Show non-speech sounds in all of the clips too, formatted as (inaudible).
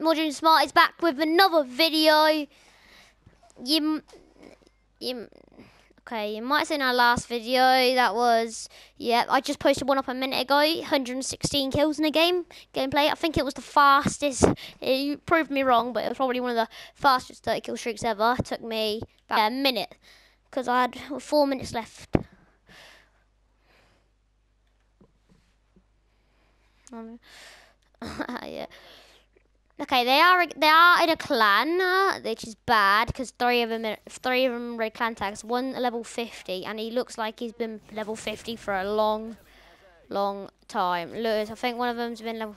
Modern Smart is back with another video. You, you, okay, you might have seen our last video. That was, yeah, I just posted one up a minute ago. 116 kills in a game gameplay. I think it was the fastest. Eh, you proved me wrong, but it was probably one of the fastest 30 kill streaks ever. It took me about a minute because I had four minutes left. (laughs) Yeah. Okay, they are they are in a clan, which is bad because three of them three of them red clan tags. One level fifty, and he looks like he's been level fifty for a long, long time. Lewis, I think one of them's been level.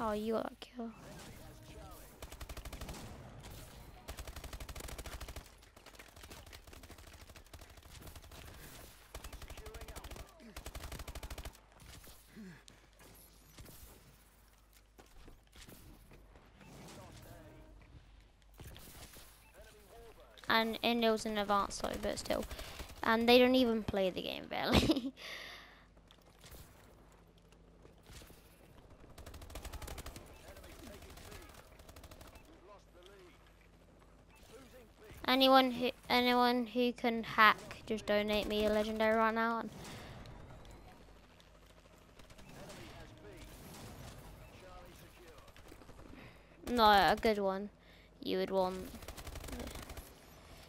Oh, you got that kill. And, and it was an advanced though, but still. And they don't even play the game, barely. (laughs) anyone who anyone who can hack, just donate me a legendary right now. No, a good one. You would want.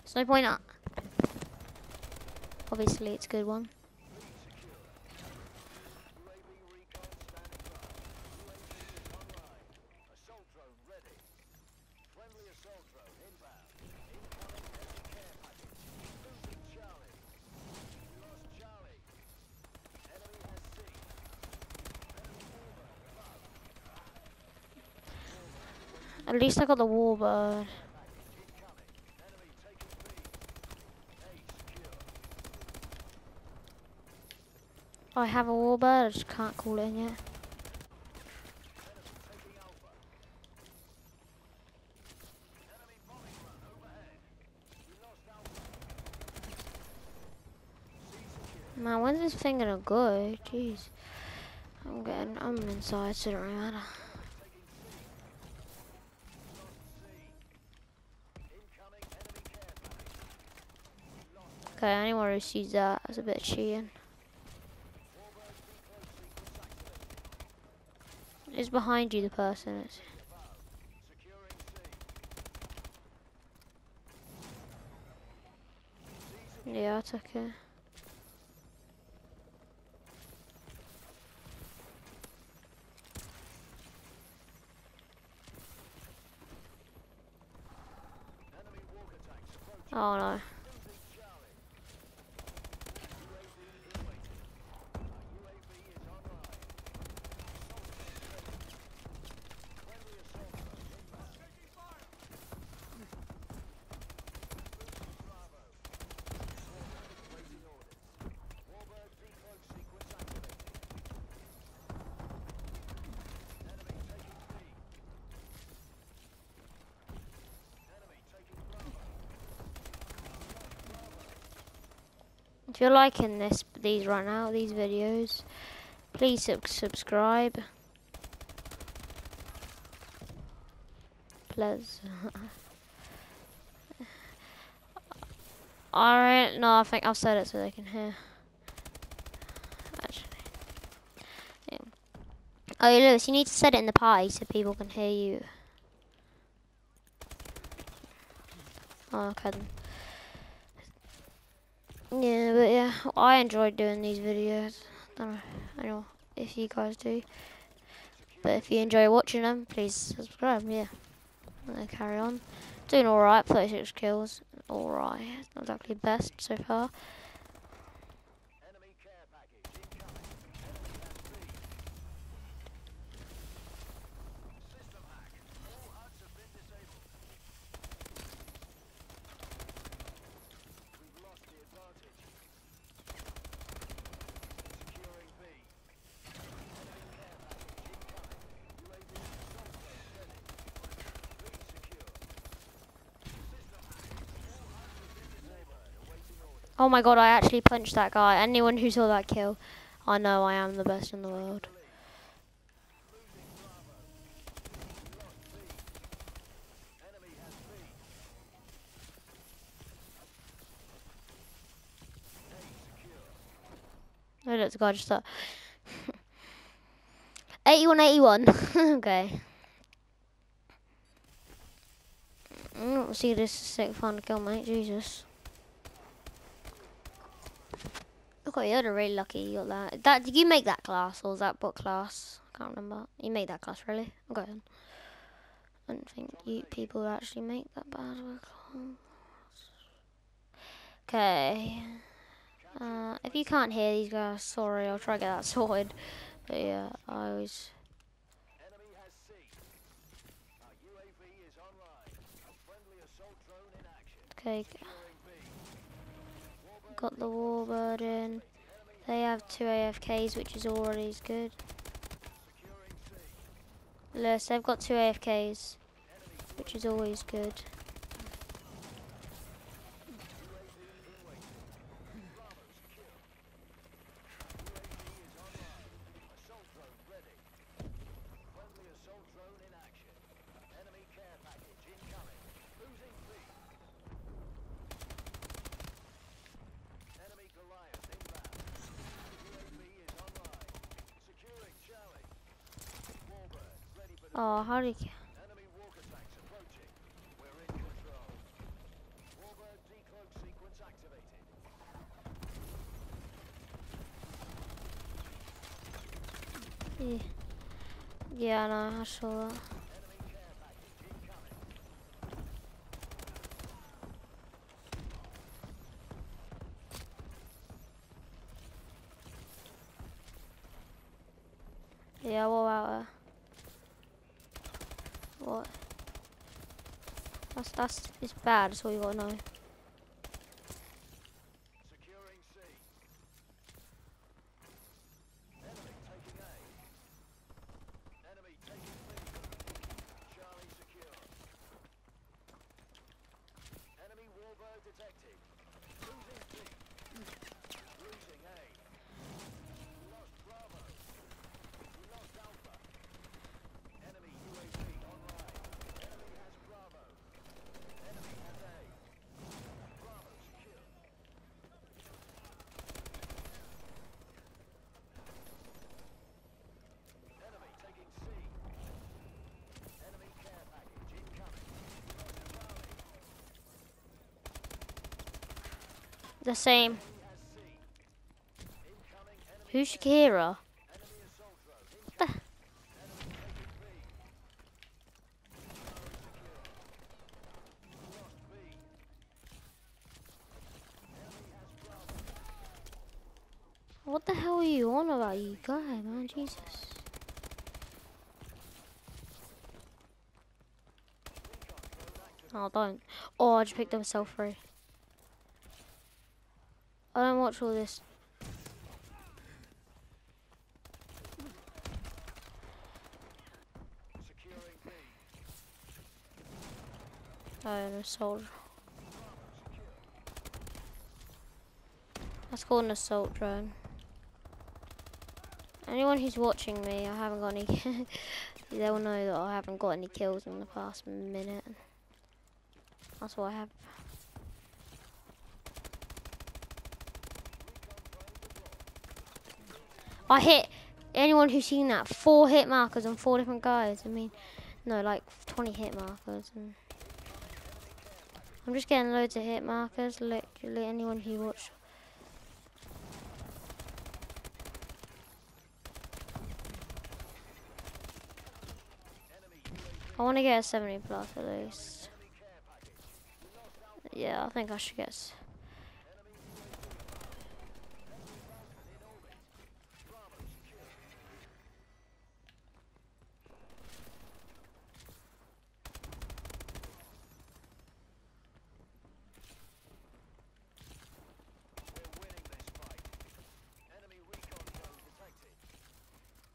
There's no point. Uh, obviously, it's a good one. At least I got the warbird. Uh, I have a warbird, I just can't call it in yet. Man, when's this thing gonna go? Jeez. I'm getting, I'm inside, so it don't really matter. Okay, anyone who sees that, that's a bit cheating. Is behind you the person? It's yeah, I took it. Oh no. If you're liking this, these right now, these videos, please sub subscribe. Please. (laughs) Alright, no, I think I've said it so they can hear. Actually. Yeah. Oh, Lewis, you need to set it in the party so people can hear you. Oh, okay then. Yeah, but yeah, (laughs) I enjoy doing these videos. Don't know, I know if you guys do. But if you enjoy watching them, please subscribe, yeah. And then carry on. Doing alright, 36 kills. Alright, not exactly best so far. Oh my god, I actually punched that guy. Anyone who saw that kill, I know I am the best in the world. Oh, look, the guy just thought. (laughs) 81, 81. (laughs) okay. Don't see this sick fun kill, mate. Jesus. Look, you're really lucky you got that. That did you make that class or was that book class? I can't remember. You made that class, really? Okay. I don't think you people actually make that bad of a class. Okay. Uh, if you can't hear these guys, sorry, I'll try to get that (laughs) sorted. But yeah, I always... Okay. Got the warbird in. They have two AFKs, which is already good. Yes, they've got two AFKs, which is always good. Oh, how did you... Yeah, yeah no, I saw that. Yeah, what about her? What? That's that's it's bad. That's all you gotta know. The same. Who's Shakira? (sighs) What the? Hell are you on about, you guy, man? Jesus. Oh, don't. Oh, I just picked up myself free. I don't watch all this. Oh, an assault. That's called an assault drone. Anyone who's watching me, I haven't got any. (laughs) they'll know that I haven't got any kills in the past minute. That's what I have. I hit anyone who's seen that four hit markers on four different guys. I mean, no, like 20 hit markers. I'm just getting loads of hit markers. Literally, anyone who watched. I want to get a 70 plus at least. Yeah, I think I should get.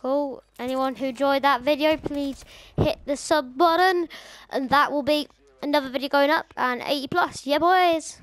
Cool. Anyone who enjoyed that video, please hit the sub button. And that will be another video going up. And 80 plus. Yeah, boys.